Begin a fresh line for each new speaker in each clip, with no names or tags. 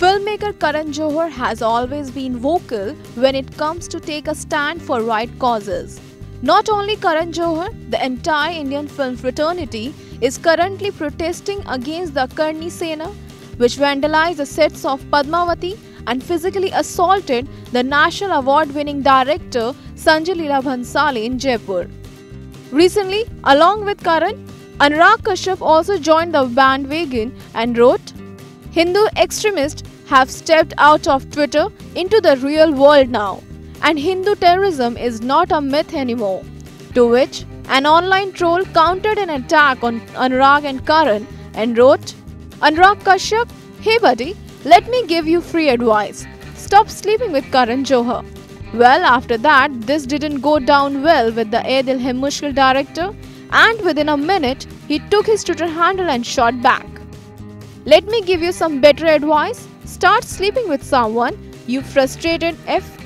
Filmmaker Karan Johar has always been vocal when it comes to take a stand for right causes. Not only Karan Johar, the entire Indian film fraternity is currently protesting against the Karni Sena, which vandalized the sets of Padmavati and physically assaulted the National Award winning director Sanjay Leela Bhansali in Jaipur. Recently, along with Karan, Anurag Kashyap also joined the bandwagon and wrote, Hindu extremists have stepped out of Twitter into the real world now, and Hindu terrorism is not a myth anymore. To which an online troll countered an attack on Anurag and Karan and wrote, Anurag Kashyap, hey buddy, let me give you free advice. Stop sleeping with Karan Johar. Well, after that, this didn't go down well with the Hai Mushkil director, and within a minute, he took his Twitter handle and shot back. Let me give you some better advice. Start sleeping with someone, you frustrated F.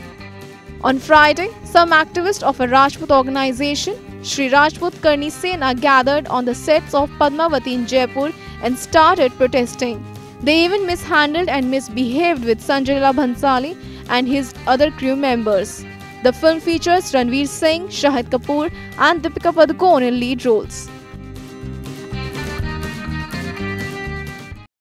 On Friday, some activists of a Rajput organization, Shree Rajput Karni Sena, gathered on the sets of Padmavati in Jaipur and started protesting. They even mishandled and misbehaved with Sanjay Leela Bhansali and his other crew members. The film features Ranveer Singh, Shahid Kapoor, and Deepika Padukone in lead roles.